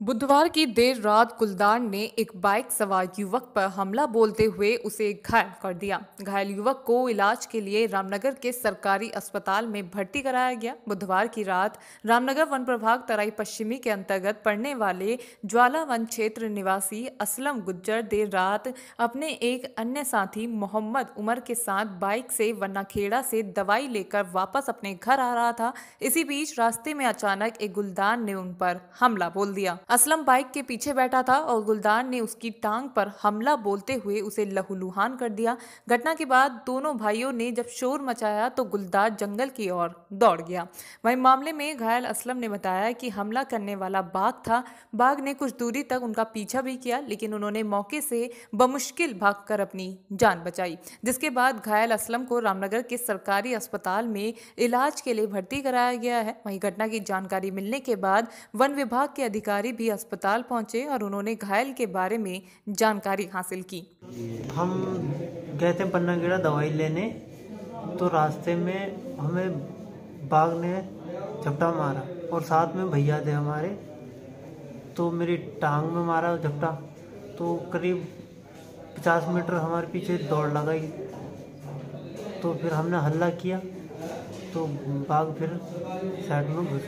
बुधवार की देर रात गुलदार ने एक बाइक सवार युवक पर हमला बोलते हुए उसे घायल कर दिया। घायल युवक को इलाज के लिए रामनगर के सरकारी अस्पताल में भर्ती कराया गया। बुधवार की रात रामनगर वन प्रभाग तराई पश्चिमी के अंतर्गत पड़ने वाले ज्वाला वन क्षेत्र निवासी असलम गुज्जर देर रात अपने एक अन्य साथी मोहम्मद उमर के साथ बाइक से वन्नाखेड़ा से दवाई लेकर वापस अपने घर आ रहा था। इसी बीच रास्ते में अचानक एक गुलदार ने उन पर हमला बोल दिया। असलम बाइक के पीछे बैठा था और गुलदार ने उसकी टांग पर हमला बोलते हुए उसे लहूलुहान कर दिया। घटना के बाद दोनों भाइयों ने जब शोर मचाया तो गुलदार जंगल की ओर दौड़ गया। वहीं मामले में घायल असलम ने बताया कि हमला करने वाला बाघ था। बाघ ने कुछ दूरी तक उनका पीछा भी किया, लेकिन उन्होंने मौके से बमुश्किल भागकर अपनी जान बचाई, जिसके बाद घायल असलम को रामनगर के सरकारी अस्पताल में इलाज के लिए भर्ती कराया गया है। वहीं घटना की जानकारी मिलने के बाद वन विभाग के अधिकारी भी अस्पताल पहुँचे और उन्होंने घायल के बारे में जानकारी हासिल की। हम गए थे पन्ना गेड़ा दवाई लेने तो रास्ते में हमें बाघ ने झपटा मारा और साथ में भैया थे हमारे तो मेरी टांग में मारा झपटा। तो करीब पचास मीटर हमारे पीछे दौड़ लगाई। तो फिर हमने हल्ला किया तो बाघ फिर साइड में घुस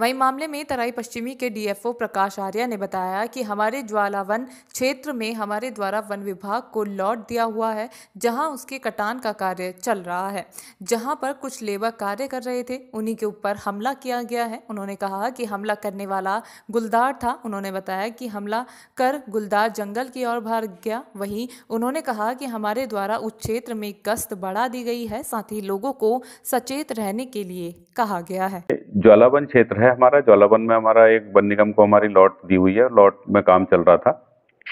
वहीं मामले में तराई पश्चिमी के डीएफओ प्रकाश आर्या ने बताया कि हमारे ज्वालावन क्षेत्र में हमारे द्वारा वन विभाग को लौट दिया हुआ है, जहाँ उसके कटान का कार्य चल रहा है, जहाँ पर कुछ लेबर कार्य कर रहे थे। उन्हीं के ऊपर हमला किया गया है। उन्होंने कहा कि हमला करने वाला गुलदार था। उन्होंने बताया कि हमला कर गुलदार जंगल की ओर भाग गया। वहीं उन्होंने कहा कि हमारे द्वारा उस क्षेत्र में गश्त बढ़ा दी गई है। साथ ही लोगों को सचेत रहने के लिए कहा गया है। ज्वालावन क्षेत्र है हमारा, ज्वालावन में हमारा एक वन निगम को हमारी लॉट दी हुई है, लॉट में काम चल रहा था।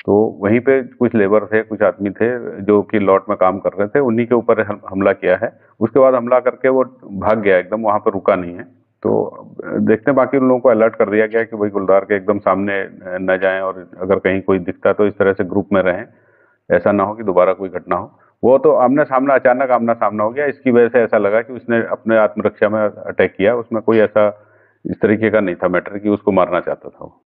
तो वहीं पे कुछ लेबर थे, कुछ आदमी थे जो कि लॉट में काम कर रहे थे, उन्हीं के ऊपर हमला किया है। उसके बाद हमला करके वो भाग गया एकदम, वहाँ पर रुका नहीं है। तो देखते हैं, बाकी उन लोगों को अलर्ट कर दिया गया कि भाई गुलदार के एकदम सामने न जाएँ और अगर कहीं कोई दिखता तो इस तरह से ग्रुप में रहें। ऐसा ना हो कि दोबारा कोई घटना हो। वो तो आमने सामना, अचानक आमना सामना हो गया। इसकी वजह से ऐसा लगा कि उसने अपने आत्मरक्षा में अटैक किया। उसमें कोई ऐसा इस तरीके का नहीं था मैटर कि उसको मारना चाहता था वो।